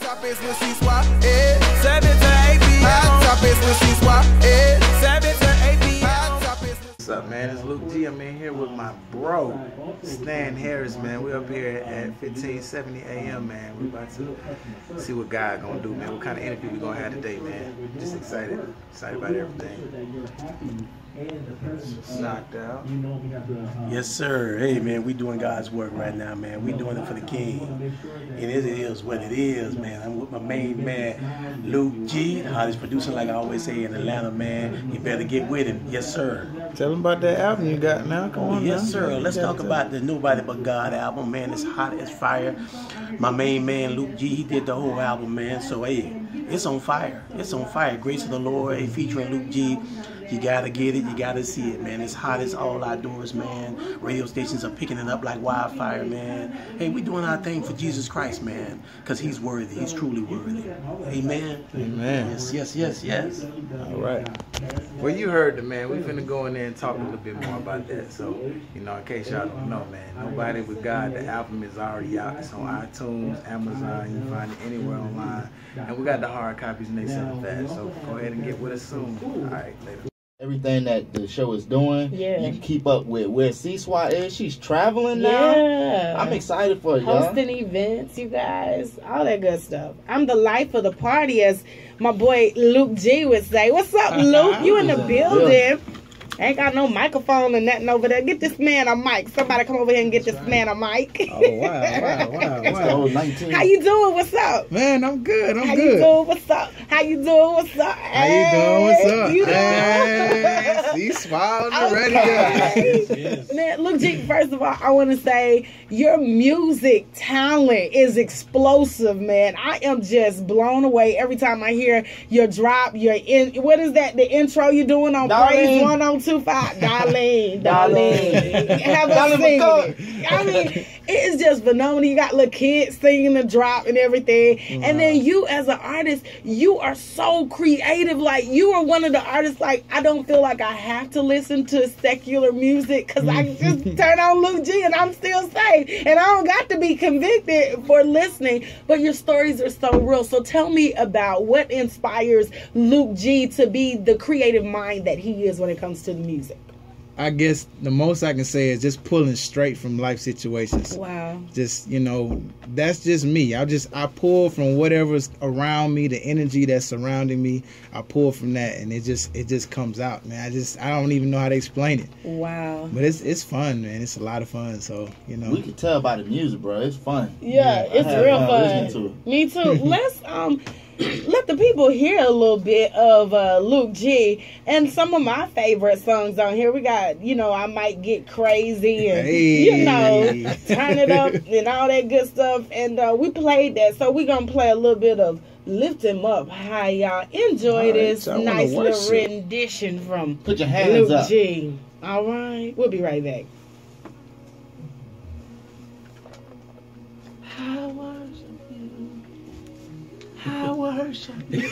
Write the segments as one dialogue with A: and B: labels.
A: Top is when eh. Seven to eight p.m. Top is eh.
B: Up, man? It's Luke G. I'm in here with my bro, Stan Harris, man. We're up here at 1570 AM, man. We're about to see what God gonna do, man. What kind of interview we gonna have today, man. Just excited, excited about everything. Knocked out.
C: Yes, sir. Hey, man, we doing God's work right now, man. We doing it for the King, and it is what it is, man. I'm with my main man, Luke G, hottest producer, like I always say in Atlanta, man. You better get with him. Yes, sir.
B: Tell them about that album you got now. Come on,
C: Yes,
B: now.
C: sir. Let's talk about the Nobody But God album, man. It's hot as fire. My main man, Luke G, he did the whole album, man. So, hey, it's on fire. It's on fire. Grace of the Lord, hey, featuring Luke G. You gotta get it. You gotta see it, man. It's hot as all outdoors, man. Radio stations are picking it up like wildfire, man. Hey, we doing our thing for Jesus Christ, man. Because he's worthy. He's truly worthy. Amen.
B: Amen.
C: Yes, yes, yes, yes.
B: All right. Well, you heard the man. We finna go in there and talk a little bit more about that. So, you know, in case y'all don't know, man, Nobody But God, the album is already out. It's on iTunes, Amazon. You can find it anywhere online. And we got the hard copies and they sell fast. So go ahead and get with us soon. All right, later.
D: Everything that the show is doing.
E: Yeah.
D: You can keep up with where C-Swae is. She's traveling now.
E: Yeah.
D: I'm excited for y'all.
E: Hosting events, you guys, all that good stuff. I'm the life of the party, as my boy Luke G would say. What's up, uh-huh. Luke? You in the building? Ain't got no microphone or nothing over there. Get this man a mic. Somebody come over here and get this man a mic.
B: Oh, wow, wow, wow,
D: It's
B: wow.
D: 19.
E: How you doing? What's up?
B: Man, I'm good. I'm
E: How
B: good.
E: you doing? What's up? How you doing? What's up?
B: How you doing? What's up?
E: You doing?
B: Hey, see, smiling already.
E: Okay. Man, Luke, G, first of all, I want to say your music talent is explosive, man. I am just blown away every time I hear your drop, your in. What is that? The intro you're doing on Praise
D: Darlene.
E: Oh 1025? Darlene,
D: Darlene.
E: Darlene. Have us
D: Darlene
E: sing it. I mean, it is just phenomenal. You got little kids singing the drop and everything. And then you, as an artist, you are so creative. Like, you are one of the artists, like, I don't feel like I have to listen to secular music because I just turn on Luke G and I'm still safe. And I don't got to be convicted for listening. But your stories are so real. So tell me about what inspires Luke G to be the creative mind that he is when it comes to the music.
F: I guess the most I can say is just pulling straight from life situations.
E: Wow.
F: Just you know, that's just me. I just I pull from whatever's around me, the energy that's surrounding me. I pull from that, and it just it just comes out, man. I just I don't even know how to explain it,
E: Wow.
F: but it's it's fun, man. It's a lot of fun. So you know,
D: We can tell by the music, bro. It's fun.
E: Yeah,
D: I
E: it's real
D: fun
E: fun.
D: to it.
E: Me too. Let's um let the people hear a little bit of uh, Luke G and some of my favorite songs on here. We got, you know, I might get crazy and you know, turn it up and all that good stuff. And uh, we played that, so we're gonna play a little bit of Lift Him Up. How y'all enjoy
F: All right,
E: this
F: so
E: nice little
F: worship.
E: rendition from
D: Put your hands
E: Luke
D: up.
E: G. All right, we'll be right back. I worship you.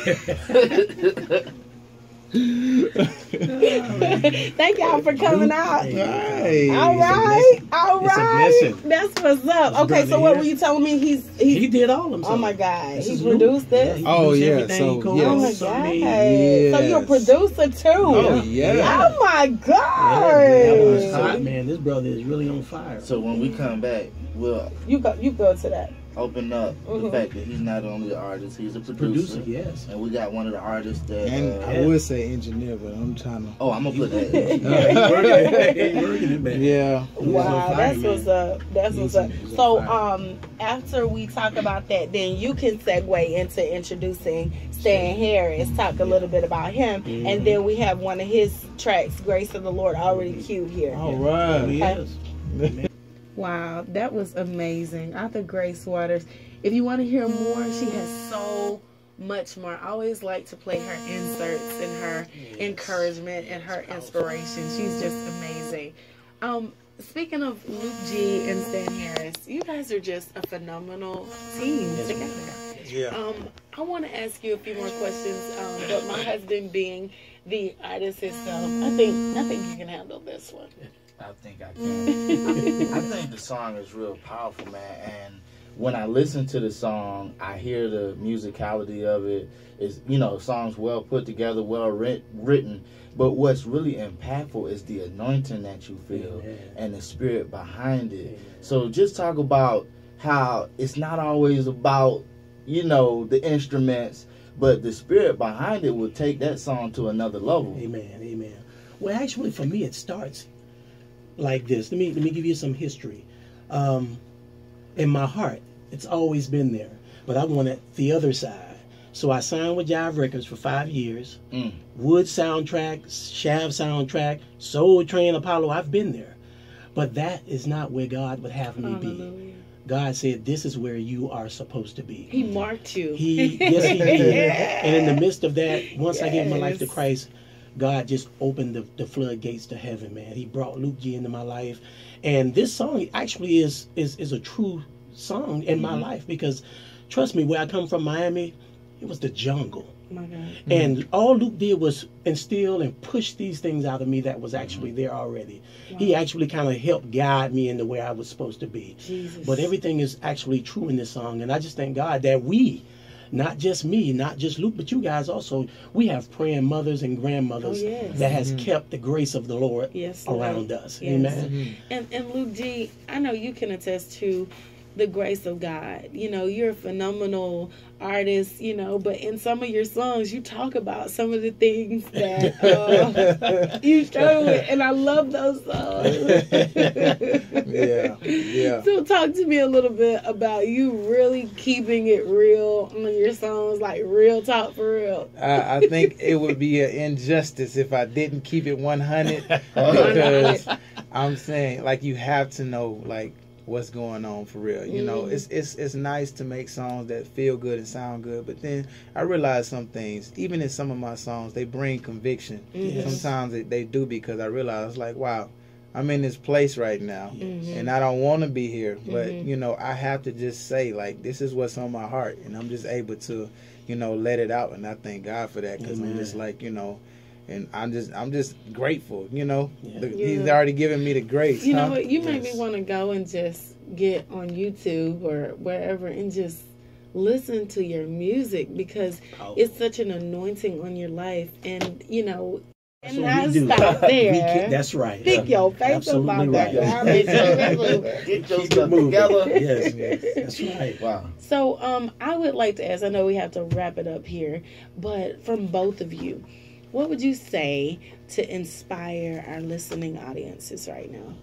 E: I worship you. Thank y'all for coming out.
F: hey,
E: All right, all
C: It's a
E: right.
C: blessing.
E: That's what's up. Okay, so what were you telling me? He's
C: He
E: he.
C: did all of them.
E: Oh my God,
C: This
E: he produced
C: Luke.
E: it.
C: he
F: Oh, yeah, so,
C: He
F: yes.
E: Oh my
C: so,
E: God!
C: mean,
E: So you're a producer too.
F: Oh yeah.
E: Oh my God!
C: that was hot, man. This brother is really on fire.
D: So when we come back, we'll
E: You go. You go to that.
D: Open up
E: Mhm.
D: the fact that he's not only an artist, he's a producer.
C: Producer, yes.
D: And we got one of the artists that.
F: And
D: uh,
F: I would say engineer, but I'm trying to.
D: oh, I'm gonna put that.
C: Yeah, he working, he working it, man.
F: Yeah.
E: Wow,
C: fire,
E: that's
C: man.
E: what's up. That's what's up. So, um, after we talk about that, then you can segue into introducing Stan Harris. Talk a little bit about him,
F: Mm-hmm.
E: and then we have one of his tracks, "Grace of the Lord," already queued here.
F: All
C: He
F: right.
C: is.
E: Wow, that was amazing. Author Grace Waters. If you want to hear more, she has so much more. I always like to play her inserts and her encouragement and her inspiration. She's just amazing. Um, speaking of Luke G and Stan Harris, you guys are just a phenomenal team together.
F: Yeah.
E: Um, I want to ask you a few more questions, um, but my husband being the artist himself, I think I think you can handle this one.
D: I think I can. I think the song is real powerful, man. And when I listen to the song, I hear the musicality of it. It's you know, songs well put together, well writ- written. But what's really impactful is the anointing that you feel
C: Amen.
D: and the spirit behind it. So just talk about how it's not always about you know the instruments, but the spirit behind it will take that song to another level.
C: Amen. Amen. Well, actually, for me, it starts like this. Let me let me give you some history. Um, in my heart, it's always been there, but I wanted the other side. So I signed with Jive Records for five years.
D: Mm.
C: Wood soundtrack, Shav soundtrack, Soul Train, Apollo. I've been there, but that is not where God would have me be. God said, "This is where you are supposed to be."
E: He marked you.
C: He yes he did. And in the midst of that, once I gave my life to Christ, God just opened the, the floodgates to heaven, man. He brought Luke G into my life. And this song actually is is is a true song in my mm-hmm. life because trust me, where I come from Miami, it was the jungle.
E: My God.
C: And all Luke did was instill and push these things out of me that was actually mm-hmm. there already. He actually kind of helped guide me into where I was supposed to be.
E: Jesus.
C: But everything is actually true in this song, and I just thank God that we, not just me, not just Luke, but you guys also, we have praying mothers and grandmothers
E: Oh, yes.
C: that has mm-hmm. kept the grace of the Lord
E: Yes, Lord.
C: around us.
E: Yes.
C: Amen. Mm-hmm.
E: And and Luke G, I know you can attest to the grace of God. You know, you're a phenomenal artist, you know, but in some of your songs you talk about some of the things that uh, you struggle with and I love those songs.
B: Yeah, yeah.
E: So talk to me a little bit about you really keeping it real on your songs, like real talk for real.
B: I, I think it would be an injustice if I didn't keep it 100 because I'm saying like you have to know like what's going on for real. You know,
E: Mhm.
B: it's it's it's nice to make songs that feel good and sound good, but then I realize some things, even in some of my songs, they bring conviction.
E: Yes.
B: Sometimes they, they do because I realize like wow. I'm in this place right now,
E: Mhm.
B: and I don't want to be here. But
E: Mhm.
B: you know, I have to just say like this is what's on my heart, and I'm just able to, you know, let it out. And I thank God for that because I'm just like you know, and I'm just I'm just grateful. You know,
C: Yeah.
B: The-
E: Yeah.
B: He's already given me the grace.
E: You know what? You made me want to go and just get on YouTube or wherever and just listen to your music because
C: Powerful.
E: it's such an anointing on your life. And, you know,
C: That's
E: and
C: what
E: I stop there.
C: can- that's right.
E: Pick your face
C: Absolutely
E: about that.
C: right.
E: I mean, seriously.
D: Get your stuff
C: moving.
D: together.
C: Yes, that's right.
D: Wow.
E: So, um, I would like to ask. I know we have to wrap it up here, but from both of you, what would you say to inspire our listening audiences right now?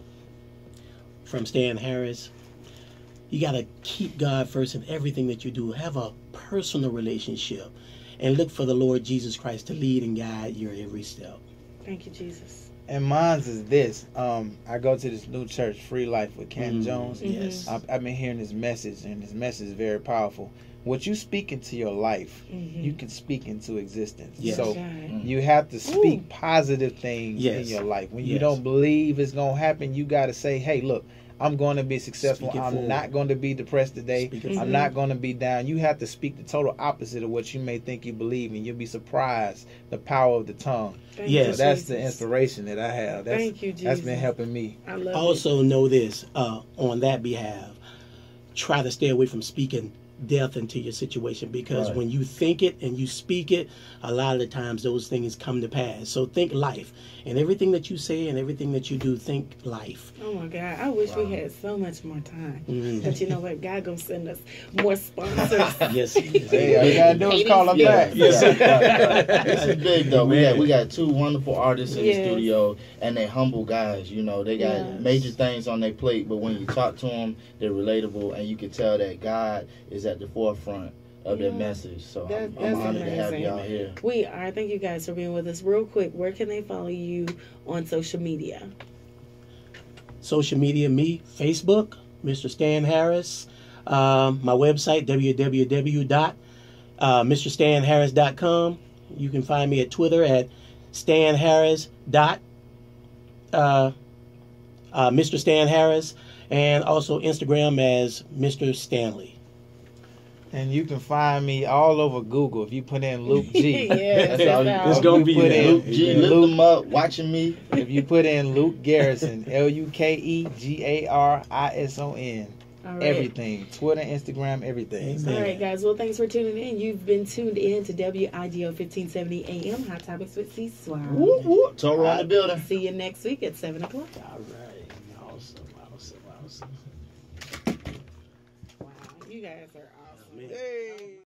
C: from Stan Harris. You got to keep God first in everything that you do. Have a personal relationship and look for the Lord Jesus Christ to lead and guide your every step.
E: Thank you, Jesus.
B: And mine's is this. Um, I go to this new church, Free Life with Ken
C: Mm,
B: Jones.
C: Yes.
B: I've, I've been hearing this message, and this message is very powerful. What you speak into your life,
E: Mhm.
B: you can speak into existence.
C: Yes.
B: So
E: God.
B: you have to speak
E: Ooh.
B: positive things
C: Yes.
B: in your life. When you don't believe it's gonna happen, you got to say, "Hey, look, I'm going to be successful. I'm
C: forward.
B: not going to be depressed today.
C: Speak it
B: I'm
C: forward.
B: not going to be down." You have to speak the total opposite of what you may think you believe, and you'll be surprised the power of the tongue.
E: Thank
C: Yes.
E: you,
B: So that's the inspiration that I have. That's,
E: Thank you, Jesus.
B: That's been helping me.
E: I love it.
C: Also, know this uh, on that behalf try to stay away from speaking death into your situation because
D: Right.
C: when you think it and you speak it, a lot of the times those things come to pass. So think life. And everything that you say and everything that you do, think life.
E: Oh my God! I wish we had so much more time.
C: Mhm.
E: But you know what? God gonna send us more sponsors.
C: Yes.
B: Hey, all you gotta do is call them
D: Yeah,
B: back.
D: yeah. this is big though. We got we got two wonderful artists in
E: Yes.
D: the studio, and they humble guys. You know, they got
E: Yes.
D: major things on their plate, but when you talk to them, they're relatable, and you can tell that God is at the forefront of their
E: Yeah.
D: message. So
E: That-
D: I'm,
E: that's
D: I'm honored to have y'all here.
E: we are. Thank you guys for being with us. Real quick, where can they follow you on social media?
C: social media me facebook mr stan harris um, my website www.mrstanharris.com you can find me at twitter at stan harris dot uh, uh, mr stan harris and also instagram as mr stanley
B: And you can find me all over Google if you put in Luke G.
E: yes,
D: That's all you-
C: It's gonna be
B: put in
D: Luke G,
B: Luke-
D: lift them up, watching me.
B: if you put in Luke Garison, L U K E G A R I S O N,
E: All right.
F: Everything. Twitter, Instagram, everything.
C: Amen.
E: All right, guys. Well, thanks for tuning in. You've been tuned in to WIGO 1570 AM, Hot Topics with C Swae.
D: Whoop, whoop. Toro in the building.
E: See you next week at 7 o'clock.
C: All right. Awesome. Awesome. Awesome.
E: Wow, you guys are awesome.
C: Man.